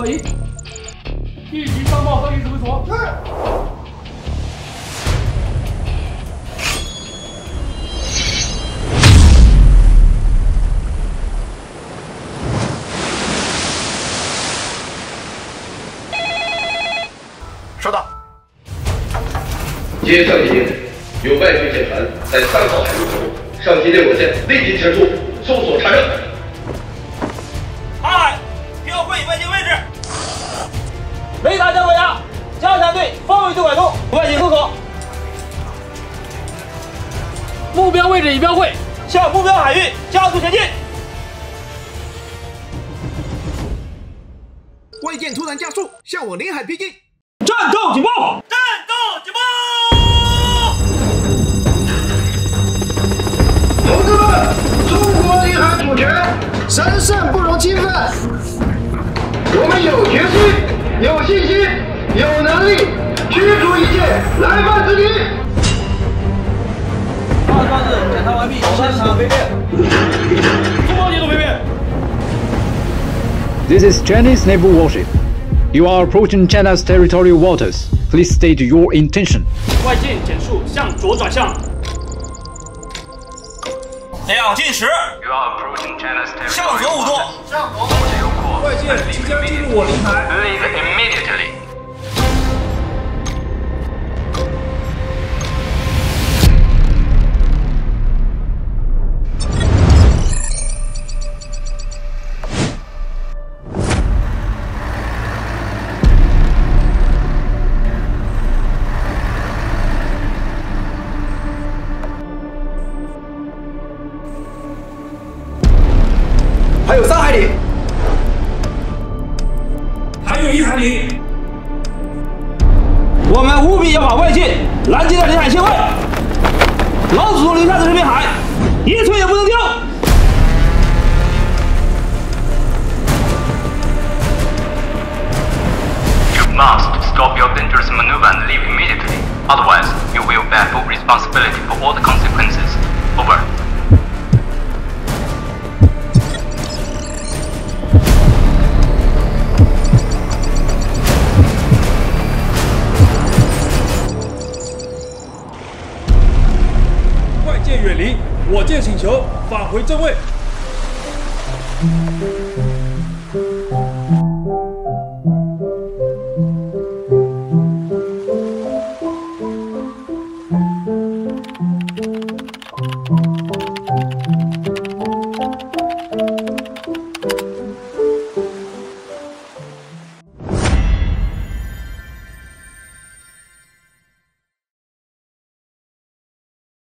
可疑，立即上报分局指挥所。是收到。接上级命令，有外军舰船在三号海域活动，上级令我舰立即前出搜索查证。位对拐动，外界搜索。目标位置已标会，向目标海域加速前进。外舰突然加速，向我领海逼近。战斗警报！战斗警报！同志们，中国领海主权神圣不容侵犯。我们有决心、有信心、有能力驱逐一切来犯之敌。二段子检查完毕，现场飞变。中方节奏飞变。This is Chinese naval warship. You are approaching China's territorial waters. Please state your intention. 外舰减速，向左转向。两进十，You are approaching China's 向 territory. 左五度。外舰即将进入我领海。海里，还有一海里。我们务必要把外界拦截在领海线外。老祖宗留下的这片海，一寸也不能丢。You must stop your dangerous maneuver and leave immediately. Otherwise, you will bear full responsibility for all the consequences. 我舰请求返回正位。